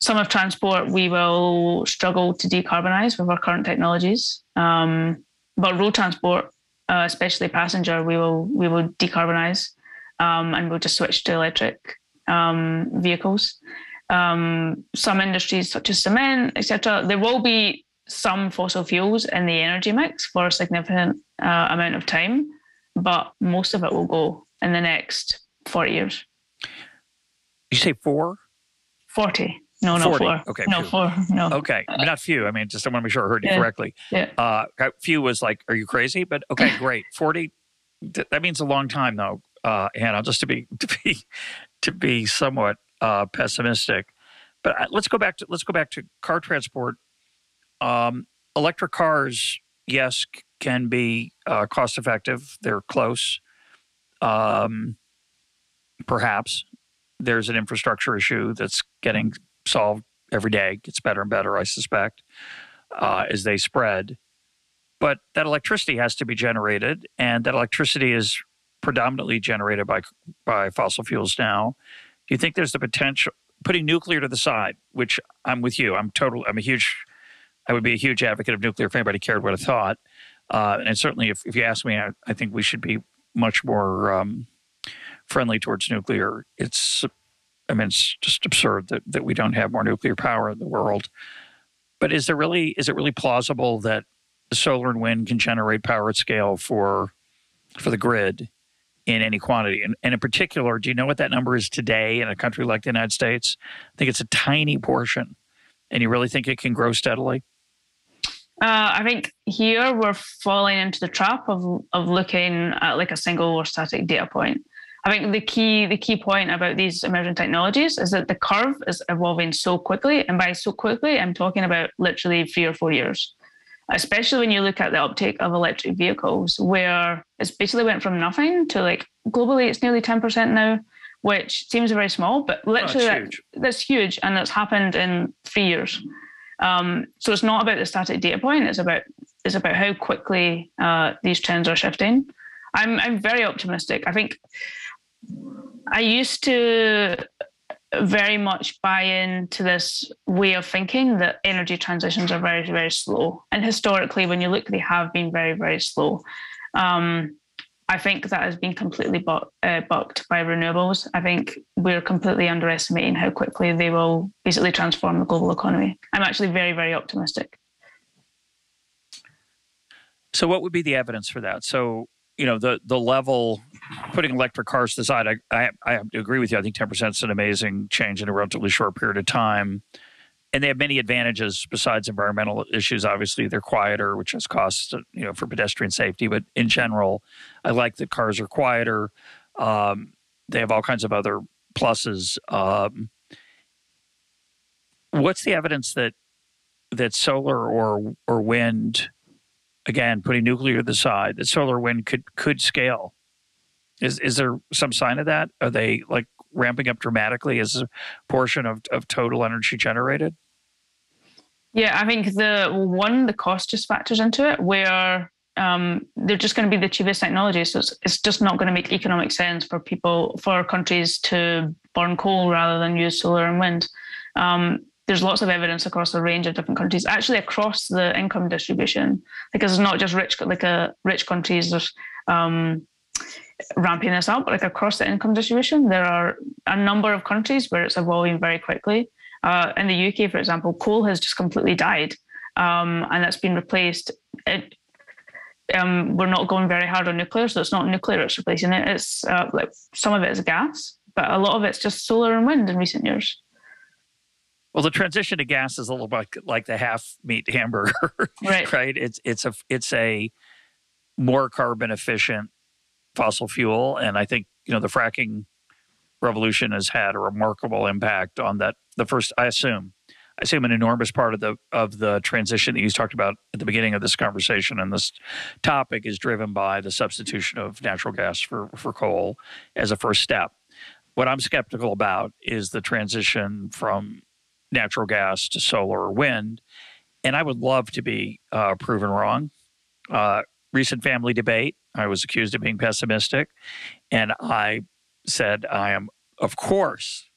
Some of transport we will struggle to decarbonize with our current technologies, um, but road transport uh, especially passenger, we will we will decarbonize, um, and we'll just switch to electric um, vehicles. Um, some industries, such as cement, etc., there will be some fossil fuels in the energy mix for a significant uh, amount of time, but most of it will go in the next forty years. You say four? Forty. No, no, 40. four. Okay. No, few. four. No. Okay. Not few. I mean, just I want to make sure I heard you correctly. Yeah. Uh, few was like, are you crazy? But okay, great. 40, that means a long time though, uh, Hannah, just to be, to be, to be somewhat uh, pessimistic. But uh, let's go back to, let's go back to car transport. Um, electric cars, yes, can be uh, cost effective. They're close. Um, perhaps there's an infrastructure issue that's getting solved every day, gets better and better, I suspect, uh, as they spread. But that electricity has to be generated, and that electricity is predominantly generated by by fossil fuels now. Do you think there's the potential putting nuclear to the side, which I'm with you. I'm total. I'm a huge. I would be a huge advocate of nuclear if anybody cared what I thought. Uh, and certainly, if, if you ask me, I, I think we should be much more um, friendly towards nuclear. It's I mean, it's just absurd that, that we don't have more nuclear power in the world. But is there really is it really plausible that solar and wind can generate power at scale for for the grid in any quantity? And, and in particular, do you know what that number is today in a country like the United States? I think it's a tiny portion. And you really think it can grow steadily? Uh, I think here we're falling into the trap of of looking at like a single or static data point. I think the key the key point about these emerging technologies is that the curve is evolving so quickly, and by so quickly, I'm talking about literally three or four years. Especially when you look at the uptake of electric vehicles, where it's basically went from nothing to like globally, it's nearly ten percent now, which seems very small, but literally oh, that's, huge. That, that's huge, and that's happened in three years. Um, so it's not about the static data point; it's about it's about how quickly uh, these trends are shifting. I'm I'm very optimistic. I think I used to very much buy into this way of thinking that energy transitions are very, very slow. And historically, when you look, they have been very, very slow. Um, I think that has been completely bu- uh, bucked by renewables. I think we're completely underestimating how quickly they will basically transform the global economy. I'm actually very, very optimistic. So, what would be the evidence for that? So, you know, the the level putting electric cars to the side, I, I, I have to agree with you. I think 10% is an amazing change in a relatively short period of time. And they have many advantages besides environmental issues. Obviously, they're quieter, which has costs, you know, for pedestrian safety. But in general, I like that cars are quieter. Um, they have all kinds of other pluses. Um, what's the evidence that that solar or or wind, again, putting nuclear to the side, that solar wind could could scale is is there some sign of that? Are they like ramping up dramatically as a portion of, of total energy generated? Yeah, I think the one, the cost just factors into it, where um, they're just going to be the cheapest technology. So it's, it's just not going to make economic sense for people, for countries to burn coal rather than use solar and wind. Um, there's lots of evidence across a range of different countries, actually across the income distribution, because it's not just rich, like a uh, rich countries. There's um, ramping this up, like across the income distribution, there are a number of countries where it's evolving very quickly. Uh, in the UK, for example, coal has just completely died, um, and that's been replaced. It, um, we're not going very hard on nuclear, so it's not nuclear that's replacing it. It's uh, like some of it is gas, but a lot of it's just solar and wind in recent years. Well, the transition to gas is a little bit like the half meat hamburger, right? right? It's it's a it's a more carbon efficient fossil fuel. And I think, you know, the fracking revolution has had a remarkable impact on that. The first, I assume, I assume an enormous part of the of the transition that you talked about at the beginning of this conversation and this topic is driven by the substitution of natural gas for, for coal as a first step. What I'm skeptical about is the transition from natural gas to solar or wind. And I would love to be uh, proven wrong. Uh, recent family debate, I was accused of being pessimistic. And I said, I am, of course,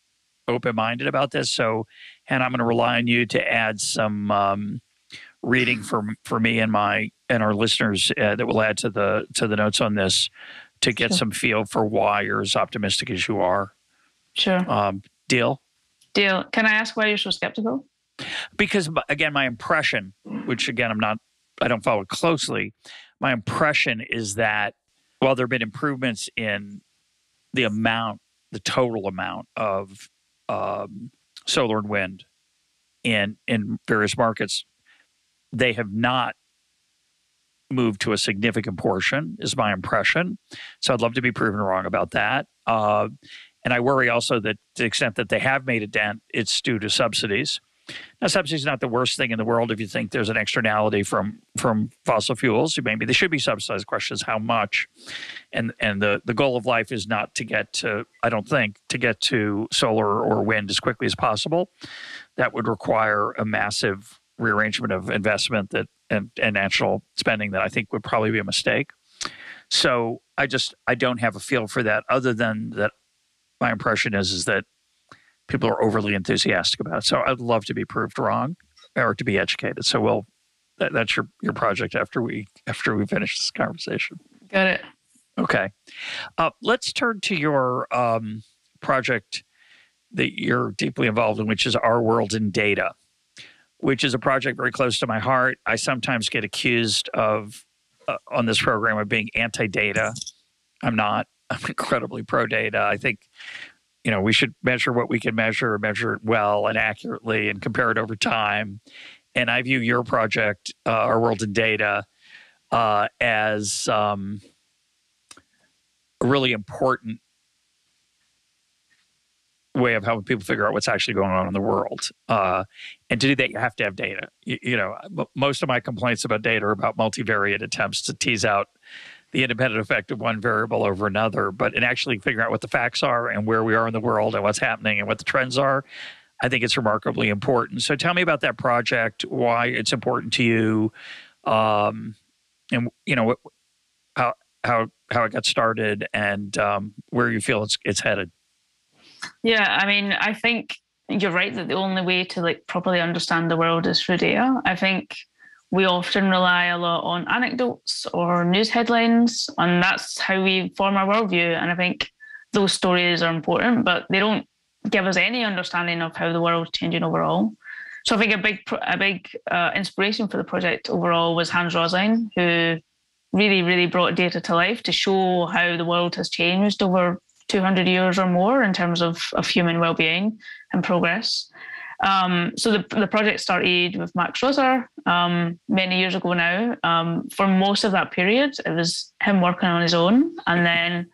open minded about this. So, and I'm going to rely on you to add some um, reading for for me and my and our listeners uh, that will add to the to the notes on this to get sure. some feel for why you're as optimistic as you are. Sure. Um, deal. Deal. Can I ask why you're so skeptical? Because again, my impression, which again I'm not, I don't follow closely. My impression is that while there have been improvements in the amount, the total amount of um, solar and wind in in various markets, they have not moved to a significant portion, is my impression. So I'd love to be proven wrong about that. Uh, and I worry also that to the extent that they have made a dent, it's due to subsidies. Now, subsidies is not the worst thing in the world if you think there's an externality from from fossil fuels. Maybe they should be subsidized. The question is how much, and and the the goal of life is not to get to I don't think to get to solar or wind as quickly as possible. That would require a massive rearrangement of investment that and, and national spending that I think would probably be a mistake. So I just I don't have a feel for that other than that my impression is is that people are overly enthusiastic about it. So I'd love to be proved wrong or to be educated. So we'll that, that's your your project after we after we finish this conversation. Got it. Okay. Uh, let's turn to your um, project that you're deeply involved in, which is Our World in Data which is a project very close to my heart. I sometimes get accused of uh, on this program of being anti-data. I'm not. I'm incredibly pro-data. I think you know we should measure what we can measure, measure it well and accurately, and compare it over time. And I view your project, uh, Our World in Data, uh, as um, a really important way of helping people figure out what's actually going on in the world. Uh, and to do that, you have to have data. You, you, know, most of my complaints about data are about multivariate attempts to tease out the independent effect of one variable over another. But in actually figuring out what the facts are and where we are in the world and what's happening and what the trends are, I think it's remarkably important. So tell me about that project, why it's important to you, um, and you know how how how it got started, and um, where you feel it's it's headed. Yeah, I mean, I think you're right that the only way to like properly understand the world is through data. I think we often rely a lot on anecdotes or news headlines, and that's how we form our worldview. And I think those stories are important, but they don't give us any understanding of how the world's changing overall. So I think a big a big uh, inspiration for the project overall was Hans Rosling, who really really brought data to life to show how the world has changed over 200 years or more in terms of, of human well-being and progress. Um, so the, the project started with Max Roser um, many years ago now. Um, for most of that period, it was him working on his own and then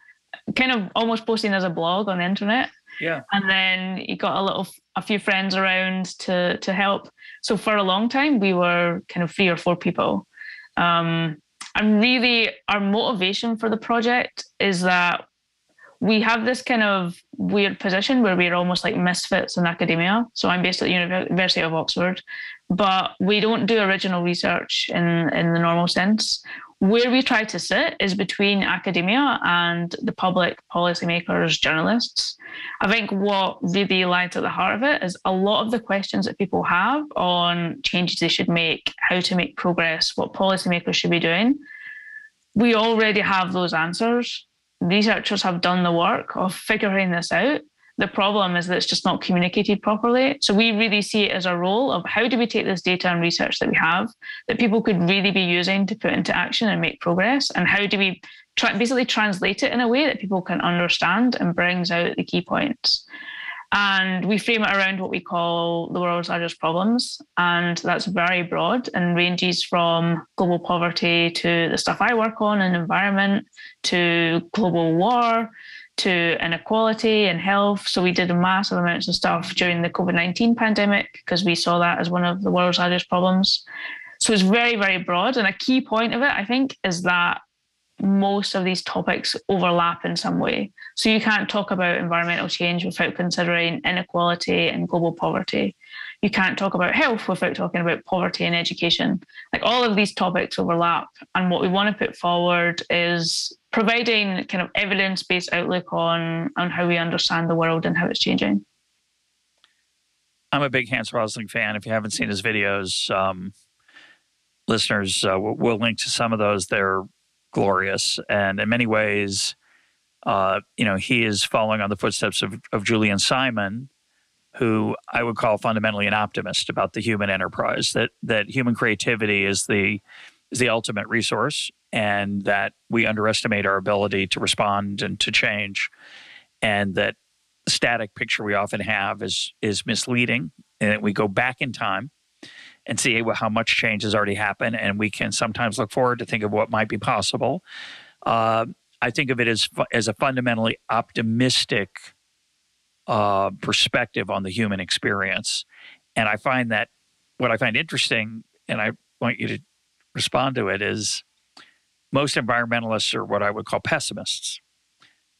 kind of almost posting as a blog on the internet. Yeah. And then he got a little, a few friends around to to help. So for a long time, we were kind of three or four people. Um, and really, our motivation for the project is that we have this kind of weird position where we're almost like misfits in academia. So I'm based at the University of Oxford, but we don't do original research in, in the normal sense. Where we try to sit is between academia and the public, policymakers, journalists. I think what really lies at the heart of it is a lot of the questions that people have on changes they should make, how to make progress, what policymakers should be doing. We already have those answers researchers have done the work of figuring this out. The problem is that it's just not communicated properly. So we really see it as a role of how do we take this data and research that we have that people could really be using to put into action and make progress, and how do we try, basically translate it in a way that people can understand and brings out the key points. And we frame it around what we call the world's largest problems. And that's very broad and ranges from global poverty to the stuff I work on in environment to global war to inequality and health. So we did a massive amounts of stuff during the COVID 19 pandemic because we saw that as one of the world's largest problems. So it's very, very broad. And a key point of it, I think, is that most of these topics overlap in some way. So you can't talk about environmental change without considering inequality and global poverty. You can't talk about health without talking about poverty and education. Like all of these topics overlap. And what we want to put forward is providing kind of evidence based outlook on, on how we understand the world and how it's changing. I'm a big Hans Rosling fan. If you haven't seen his videos, um, listeners, uh, we'll link to some of those. They're glorious, and in many ways, uh, you know, he is following on the footsteps of, of Julian Simon, who I would call fundamentally an optimist about the human enterprise. That that human creativity is the is the ultimate resource, and that we underestimate our ability to respond and to change, and that static picture we often have is is misleading, and that we go back in time and see how much change has already happened, and we can sometimes look forward to think of what might be possible. Uh, I think of it as as a fundamentally optimistic uh, perspective on the human experience, and I find that what I find interesting, and I want you to respond to it, is most environmentalists are what I would call pessimists.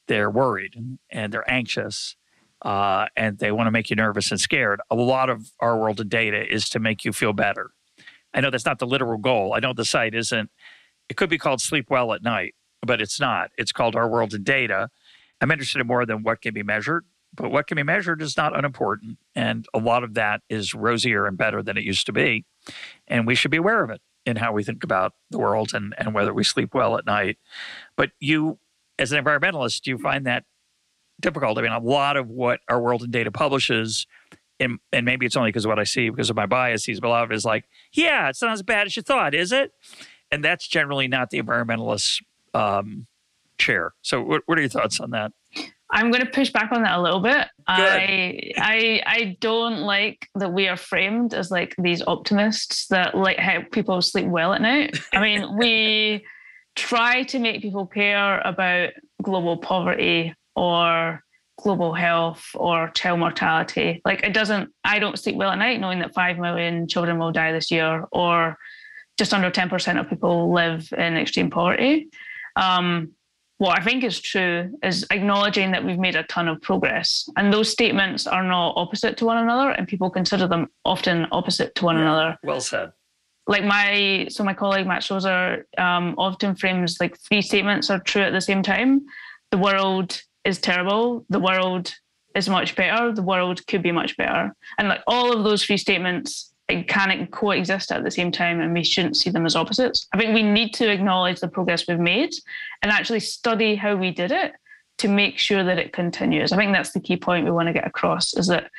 They're worried and they're anxious uh, and they want to make you nervous and scared. A lot of our world of data is to make you feel better. I know that's not the literal goal. I know the site isn't, it could be called Sleep Well at Night, but it's not. It's called Our World of Data. I'm interested in more than what can be measured, but what can be measured is not unimportant. And a lot of that is rosier and better than it used to be. And we should be aware of it in how we think about the world and, and whether we sleep well at night. But you, as an environmentalist, do you find that difficult. I mean, a lot of what our world in data publishes, and, and maybe it's only because of what I see because of my biases, but a lot of it is like, yeah, it's not as bad as you thought, is it? And that's generally not the environmentalist um, chair. So, what, what are your thoughts on that? I'm going to push back on that a little bit. I, I I don't like that we are framed as like these optimists that like help people sleep well at night. I mean, we try to make people care about global poverty or global health or child mortality. Like it doesn't, I don't sleep well at night knowing that 5 million children will die this year or just under 10% of people live in extreme poverty. Um, what I think is true is acknowledging that we've made a ton of progress. And those statements are not opposite to one another, and people consider them often opposite to one yeah, another. Well said. Like my, so my colleague Max Roser um, often frames like three statements are true at the same time. The world is terrible. The world is much better. The world could be much better. And like all of those three statements it can coexist at the same time and we shouldn't see them as opposites. I think we need to acknowledge the progress we've made and actually study how we did it to make sure that it continues. I think that's the key point we want to get across is that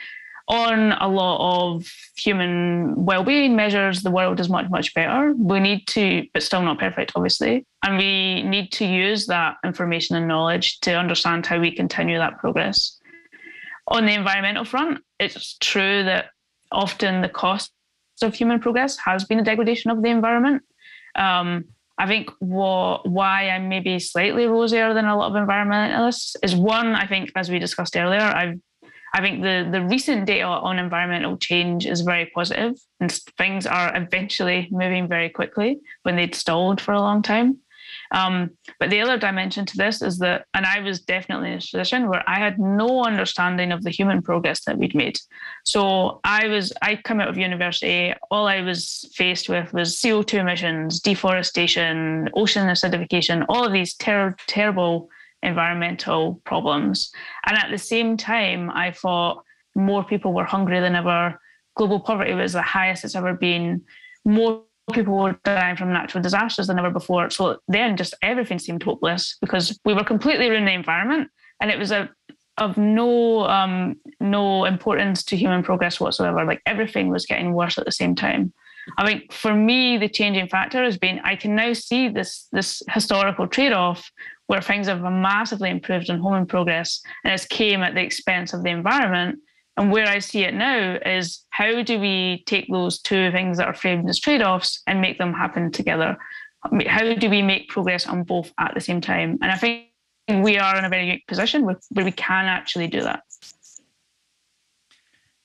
on a lot of human well-being measures the world is much much better. We need to but still not perfect obviously. And we need to use that information and knowledge to understand how we continue that progress. On the environmental front it's true that often the cost of human progress has been a degradation of the environment. Um, I think what why I'm maybe slightly rosier than a lot of environmentalists is one, I think, as we discussed earlier, I've I think the, the recent data on environmental change is very positive and things are eventually moving very quickly when they'd stalled for a long time. Um, but the other dimension to this is that, and I was definitely in a position where I had no understanding of the human progress that we'd made. So I was, I come out of university, all I was faced with was CO2 emissions, deforestation, ocean acidification, all of these ter- terrible environmental problems. And at the same time, I thought more people were hungry than ever. Global poverty was the highest it's ever been. More people were dying from natural disasters than ever before. So then just everything seemed hopeless because we were completely ruining the environment. And it was a of no um, no importance to human progress whatsoever. Like everything was getting worse at the same time. I think for me, the changing factor has been I can now see this this historical trade off where things have massively improved on home and progress and it's came at the expense of the environment. And where I see it now is how do we take those two things that are framed as trade offs and make them happen together? How do we make progress on both at the same time? And I think we are in a very unique position where, where we can actually do that.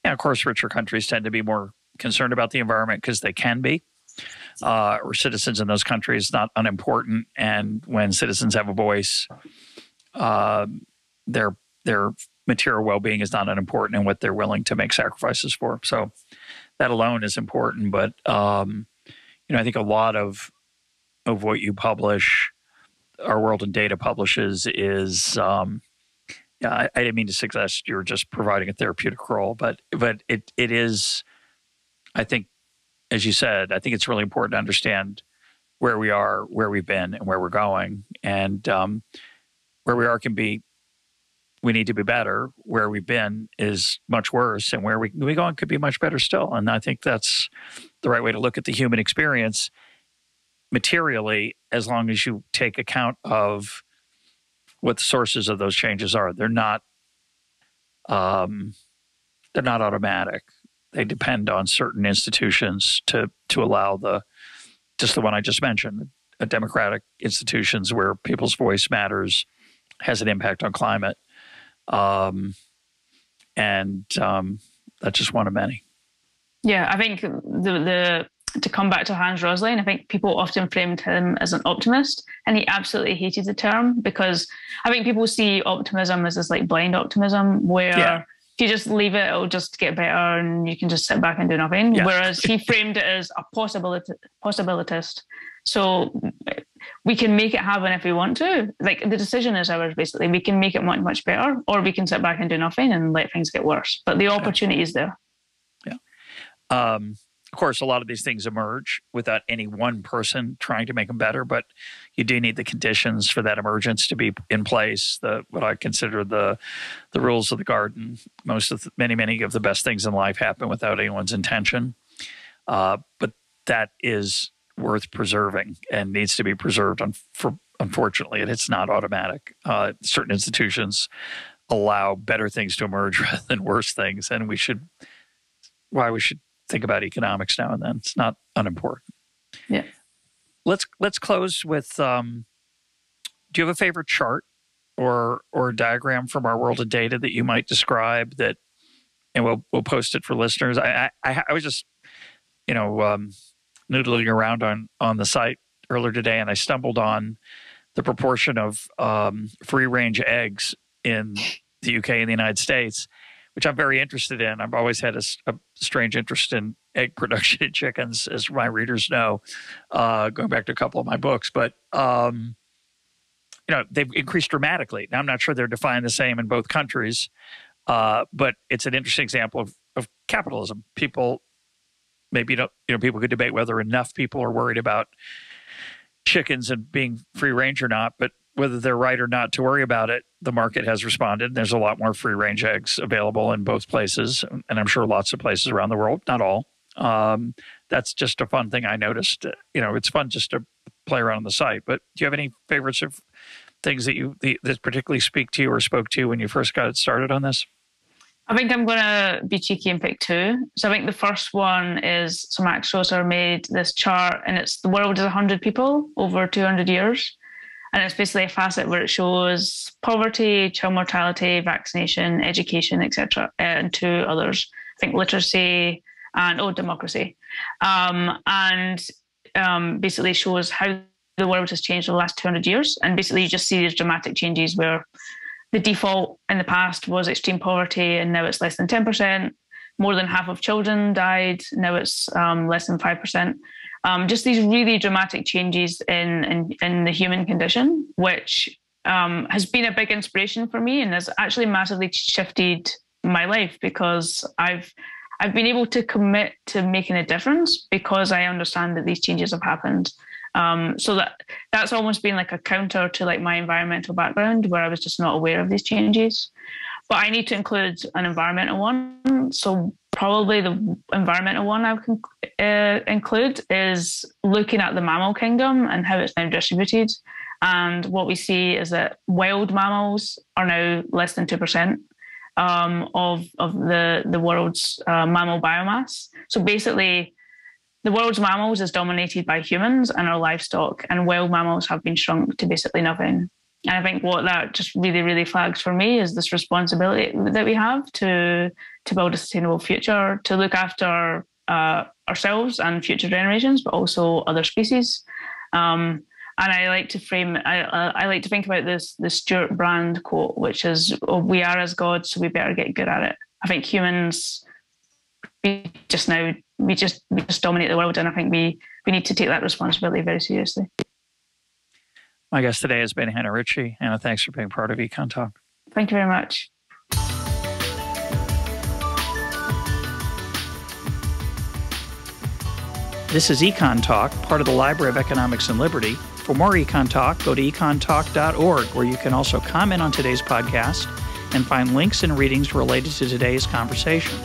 Yeah, of course, richer countries tend to be more concerned about the environment because they can be uh, or citizens in those countries not unimportant. And when citizens have a voice, uh, their their material well being is not unimportant, and what they're willing to make sacrifices for. So that alone is important. But um, you know, I think a lot of of what you publish, our World in Data publishes, is um, yeah, I, I, didn't mean to suggest you're just providing a therapeutic role, but but it it is, I think, as you said, I think it's really important to understand where we are, where we've been, and where we're going. And um, where we are can be, we need to be better. Where we've been is much worse, and where we we going could be much better still. And I think that's the right way to look at the human experience materially, as long as you take account of what the sources of those changes are. They're not, um, they're not automatic. They depend on certain institutions to to allow the just the one I just mentioned, a democratic institutions where people's voice matters, has an impact on climate, um, and um, that's just one of many. Yeah, I think the the to come back to Hans Rosling, I think people often framed him as an optimist, and he absolutely hated the term because I think people see optimism as this like blind optimism where. Yeah. If you just leave it, it'll just get better, and you can just sit back and do nothing. Yeah. Whereas he framed it as a possibility, possibilitist. So we can make it happen if we want to. Like the decision is ours, basically. We can make it much, much better, or we can sit back and do nothing and let things get worse. But the opportunity is there. Yeah. Um, of course, a lot of these things emerge without any one person trying to make them better, but you do need the conditions for that emergence to be in place. The what I consider the the rules of the garden. Most of the, many many of the best things in life happen without anyone's intention, uh, but that is worth preserving and needs to be preserved. Un- for, unfortunately, it's not automatic. Uh, certain institutions allow better things to emerge rather than worse things, and we should why we should think about economics now and then. It's not unimportant. Yeah. Let's let's close with. Um, do you have a favorite chart or or diagram from our world of data that you might describe that, and we'll we'll post it for listeners. I I, I was just, you know, um, noodling around on on the site earlier today, and I stumbled on the proportion of um, free range eggs in the UK and the United States which I'm very interested in. I've always had a, a strange interest in egg production in chickens, as my readers know, uh, going back to a couple of my books. But um, you know, they've increased dramatically. Now, I'm not sure they're defined the same in both countries, uh, but it's an interesting example of, of capitalism. People maybe you know, you know, people could debate whether enough people are worried about chickens and being free range or not, but whether they're right or not to worry about it, the market has responded. There's a lot more free range eggs available in both places, and I'm sure lots of places around the world, not all. Um, that's just a fun thing I noticed. You know, it's fun just to play around on the site. But do you have any favorites of things that you that particularly speak to you or spoke to you when you first got started on this? I think I'm going to be cheeky and pick two. So I think the first one is so Max Roser made this chart, and it's the world is 100 people over 200 years and it's basically a facet where it shows poverty, child mortality, vaccination, education, etc., and two others. I think literacy and oh, democracy, um, and um, basically shows how the world has changed over the last 200 years. And basically, you just see these dramatic changes where the default in the past was extreme poverty, and now it's less than 10%. More than half of children died. Now it's um, less than 5%. Um, just these really dramatic changes in, in, in the human condition, which um, has been a big inspiration for me and has actually massively shifted my life because I've I've been able to commit to making a difference because I understand that these changes have happened. Um, so that that's almost been like a counter to like my environmental background where I was just not aware of these changes. But I need to include an environmental one. So probably the environmental one I can uh, include is looking at the mammal kingdom and how it's now distributed. And what we see is that wild mammals are now less than 2% um, of, of the, the world's uh, mammal biomass. So basically, the world's mammals is dominated by humans and our livestock, and wild mammals have been shrunk to basically nothing. And I think what that just really, really flags for me is this responsibility that we have to to build a sustainable future, to look after uh, ourselves and future generations, but also other species. Um, and I like to frame. I I like to think about this the Stewart Brand quote, which is oh, "We are as gods, so we better get good at it." I think humans, we just now we just we just dominate the world, and I think we we need to take that responsibility very seriously. My guest today has been Hannah Ritchie. Hannah, thanks for being part of Econ Talk. Thank you very much. This is Econ Talk, part of the Library of Economics and Liberty. For more Econ Talk, go to econtalk.org, where you can also comment on today's podcast and find links and readings related to today's conversation.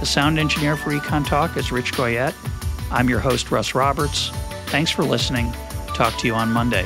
The sound engineer for Econ Talk is Rich Goyette. I'm your host, Russ Roberts. Thanks for listening. Talk to you on Monday.